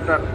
tractor